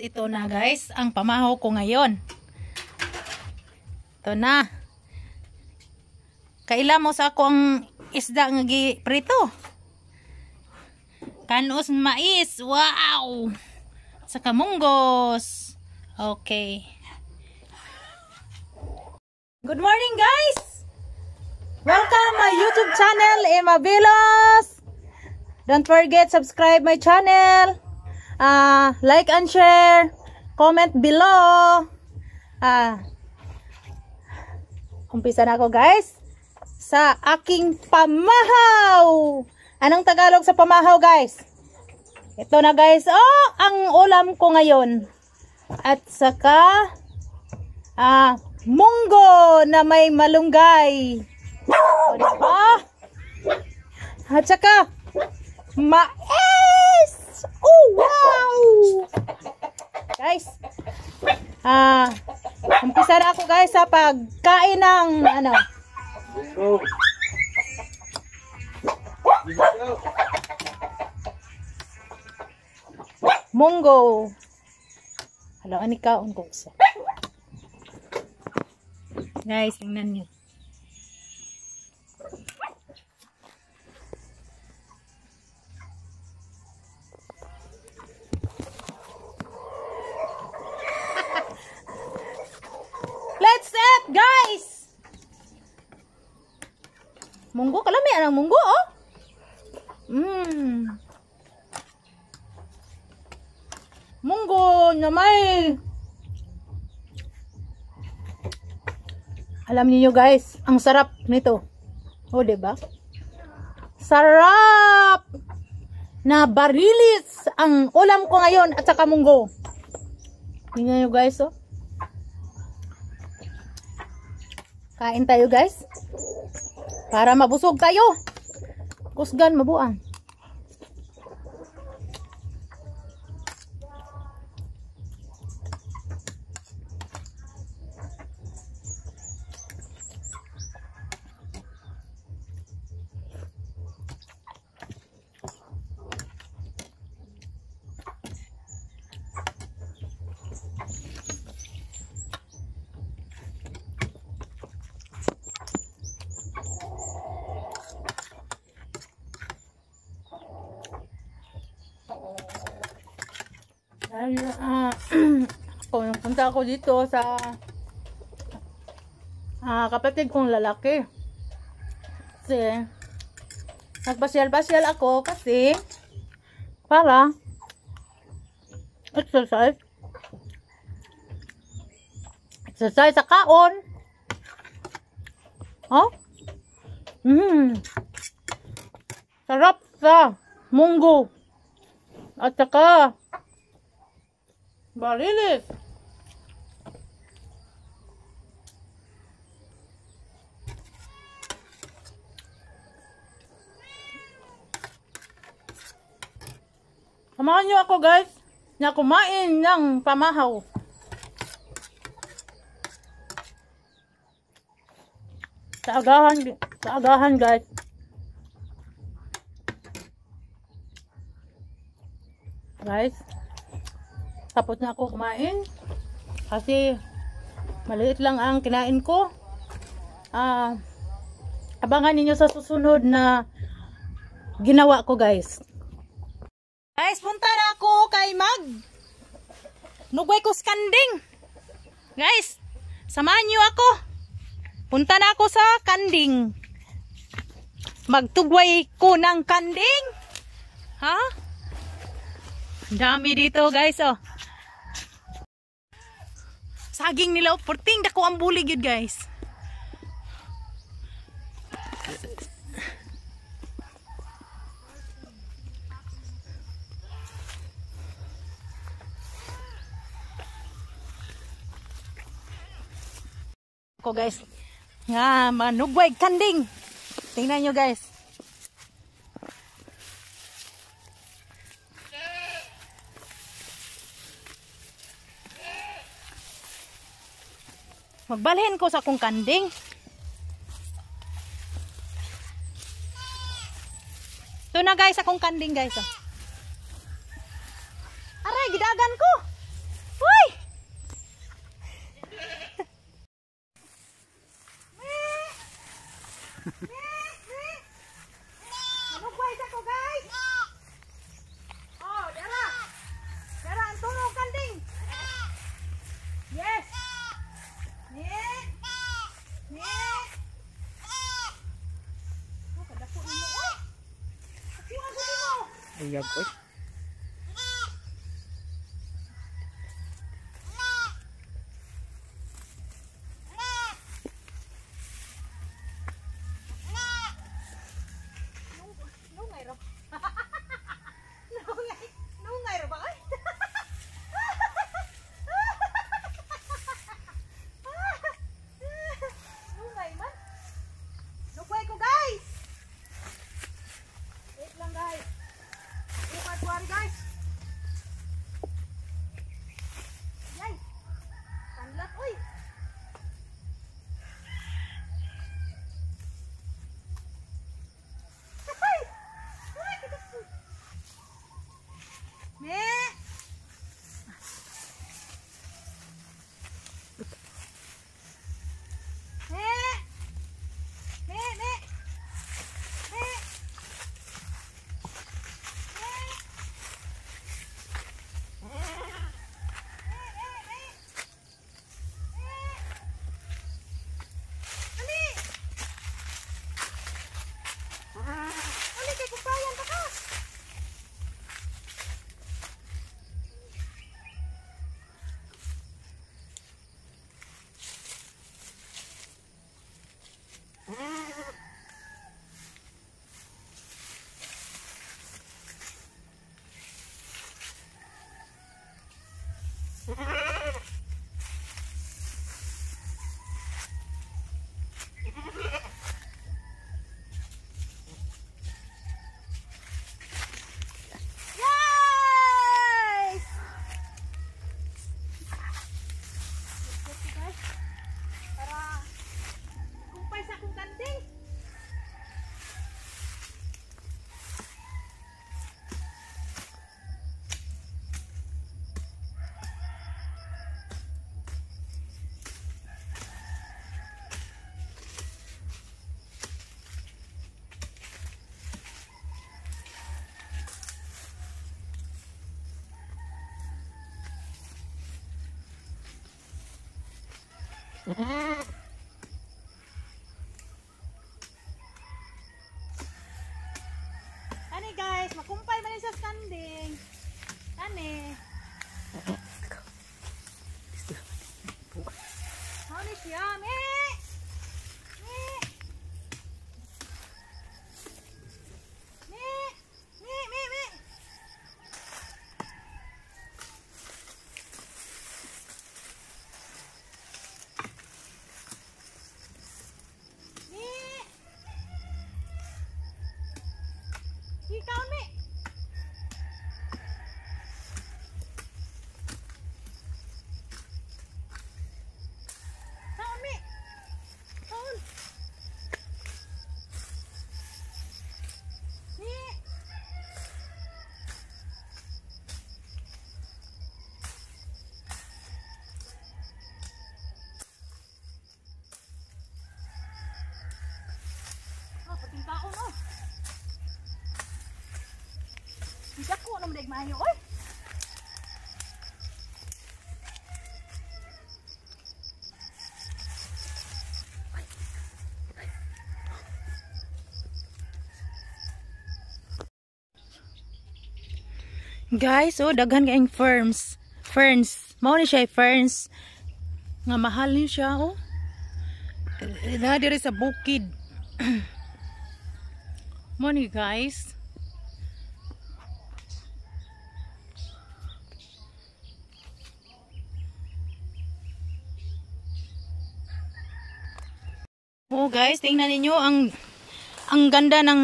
ito na guys, ang pamahaw ko ngayon. Ito na. Kaila mo sa akong isda nga prito. Kanos mais. Wow! Sa kamunggos. Okay. Good morning guys! Welcome my YouTube channel, Emma Vilos. Don't forget subscribe my channel. Uh, like and share. Comment below. Ah, umpisa na ako guys. Sa aking pamahaw. Anong Tagalog sa pamahaw guys? Ito na guys. Oh, ang ulam ko ngayon. At saka ah, munggo na may malunggay. O, diba? At saka mais. Oh, wow! Guys, ah, umpisa na ako guys sa pagkain ng ano. Munggo. Hala, ani kaon ko sa. Guys, tingnan niyo. Munggo, kalami anang munggo, oh. Mmm. Munggo na may Alam niyo guys, ang sarap nito. Oh, 'di ba? Sarap! Na barilis ang ulam ko ngayon at saka munggo. Tingnan niyo guys, oh. Kain tayo guys. Para mabusog tayo. Kusgan mabuang. Ah, ako, yung punta ako dito sa ah, kapatid kong lalaki. Kasi, nagpasyal-pasyal ako kasi para exercise. Exercise sa kaon. Oh? Mm. Sarap sa munggo. At saka Barilis. Samahan niyo ako guys na kumain ng pamahaw. Sa agahan, sa agahan guys. Guys, tapos na ako kumain. Kasi maliit lang ang kinain ko. Ah abangan ninyo sa susunod na ginawa ko guys. Guys punta na ako kay mag. Nugway ko skanding guys samahan nyo ako. Punta na ako sa kanding. Magtugway ko ng kanding. Ha? Dami dito guys oh saging nila porting dako ang bulig yun guys. Ko guys. Nga manugway kanding. Tingnan nyo guys Magbalhin ko sa akong kanding. Ito na guys, akong kanding guys. Oh. jakoś. Mm-hmm. Maayo, oy! Guys, oh, daghan kayong ferns. Ferns. Mao ni siya ferns. Nga mahal ni siya, oh. Eh, Na diri sa bukid. Mo ni guys. Oh guys, tingnan ninyo ang ang ganda ng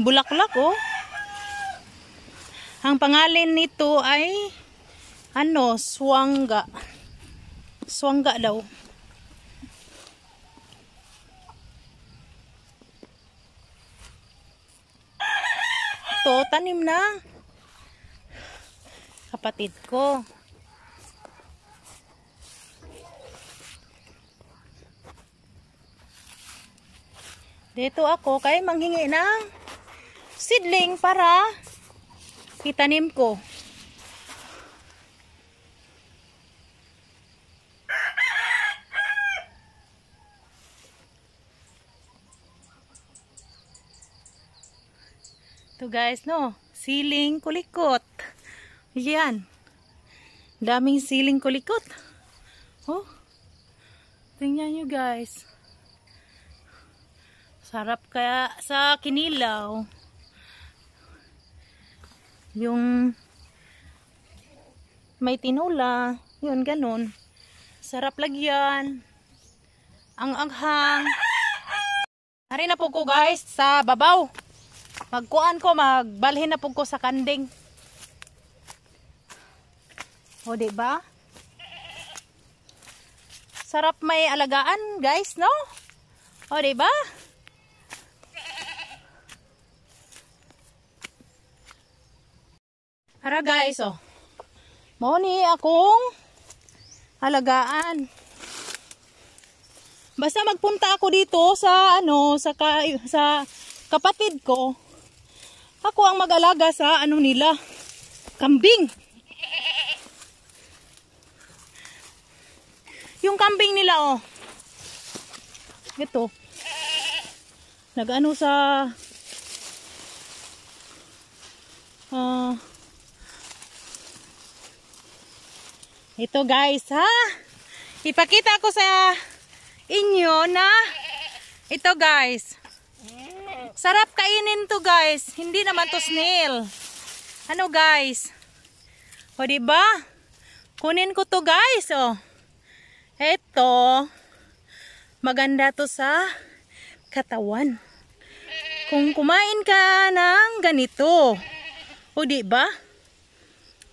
bulaklak oh. Ang pangalan nito ay ano, swangga. Swangga daw. To, tanim na. Kapatid ko. Dito ako kay manghingi ng seedling para itanim ko. To guys, no. siling kulikot. Yan. Daming siling kulikot. Oh. Tingnan nyo guys. Sarap kaya sa kinilaw. Yung may tinula. Yun, ganun. Sarap lagyan. Ang anghang. Hari na po ko guys sa babaw. Magkuan ko, magbalhin na po ko sa kanding. O, diba? Sarap may alagaan guys, no? O, diba? Ara guys, oh. Mo ni akong alagaan. Basta magpunta ako dito sa ano, sa ka, sa kapatid ko. Ako ang mag-alaga sa ano nila, kambing. Yung kambing nila oh. Ito. Nag-ano sa ah uh, Ito guys ha. Ipakita ko sa inyo na ito guys. Sarap kainin to guys. Hindi naman to snail. Ano guys? O diba? Kunin ko to guys. O. Ito. Maganda to sa katawan. Kung kumain ka ng ganito. O diba?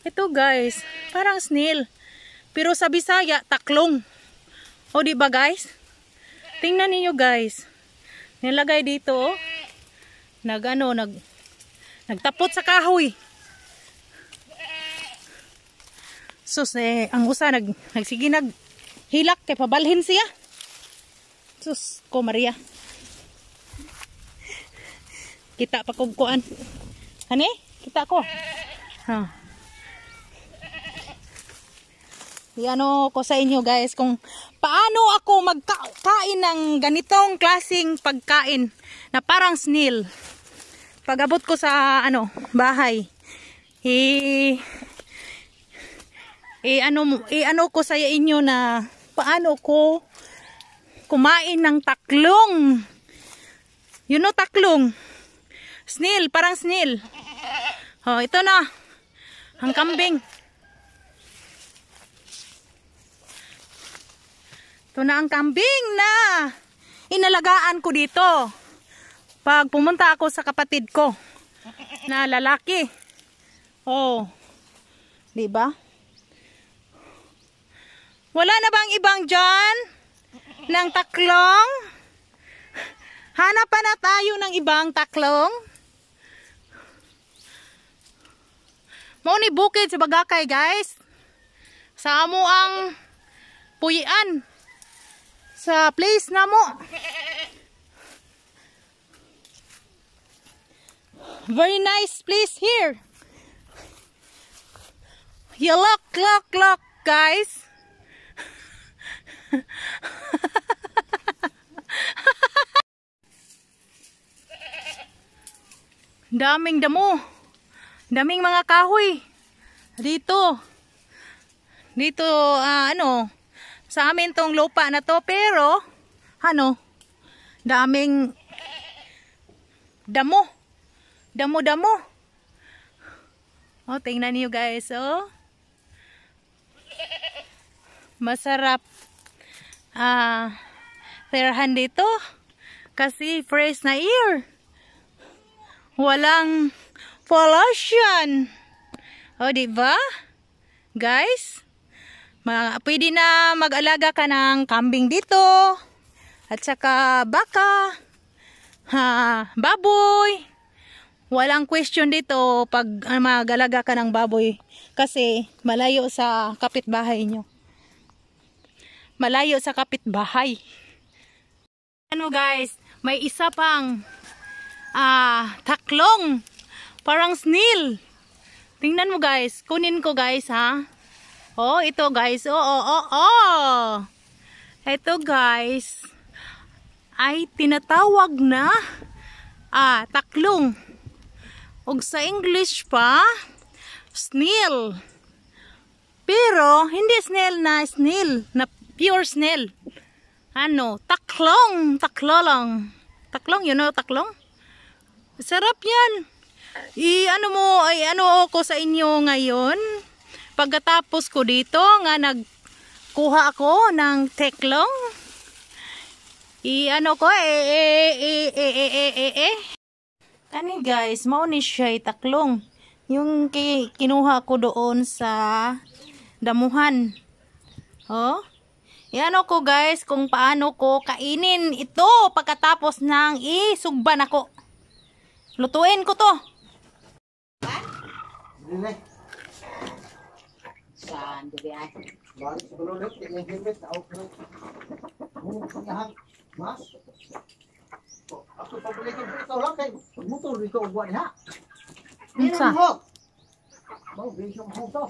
Ito guys. Parang snail. Pero sa Bisaya, taklong. O di ba guys? Tingnan niyo guys. Nilagay dito oh. Nag ano, nag nagtapot sa kahoy. Sus eh, ang usa nag nagsige nag hilak kay pabalhin siya. Sus ko Maria. Kita pa kog kuan. Ani? Kita ko. Ha. Iano ko sa inyo guys kung paano ako magkain ng ganitong klasing pagkain na parang snail. Pagabot ko sa ano bahay. I i ano i ano ko sa inyo na paano ko kumain ng taklong. You know taklong. Snail, parang snail. Oh, ito na. Ang kambing. Ito na ang kambing na inalagaan ko dito. Pag pumunta ako sa kapatid ko na lalaki. Oh. 'Di ba? Wala na bang ibang diyan ng taklong? Hanap pa na tayo ng ibang taklong. Mao ni bukid sa Bagakay, guys. Sa amo ang puyian sa place na mo. Very nice place here. You look, look, look, guys. Daming damo. Daming mga kahoy. Dito. Dito, uh, ano, sa amin tong lupa na to pero ano daming damo. Damo damo. Oh tingnan niyo guys oh. Masarap. Ah tirahan dito. Kasi fresh na air walang pollution. Oh diba guys Ma pwede na mag-alaga ka ng kambing dito. At saka baka. Ha, baboy. Walang question dito pag uh, mag-alaga ka ng baboy. Kasi malayo sa kapitbahay nyo. Malayo sa kapitbahay. Ano guys, may isa pang ah, taklong. Parang snail. Tingnan mo guys. Kunin ko guys ha. Oh, ito guys. Oh, oh, oh, oh. Ito guys. Ay tinatawag na ah, taklong. ug sa English pa snail. Pero hindi snail na snail, na pure snail. Ano, taklong, taklolong. Taklong, you know taklong? Sarap yan. I ano mo, ay ano ako sa inyo ngayon. Pagkatapos ko dito nga nagkuha ako ng teklong. I ano ko eh eh eh eh eh eh eh. eh. eh, eh. Ani guys, mao ni siya taklong. Yung ki kinuha ko doon sa damuhan. Oh. Iano ko guys kung paano ko kainin ito pagkatapos ng isugban ako. Lutuin ko to. Ha? Saan, gabi ay. Mas, tulunit, tinihimit, out na. Mungang mas. Ako paborito ko ito lang kay motor dito ubuan ha. Unsa? Mao bisyo mo to.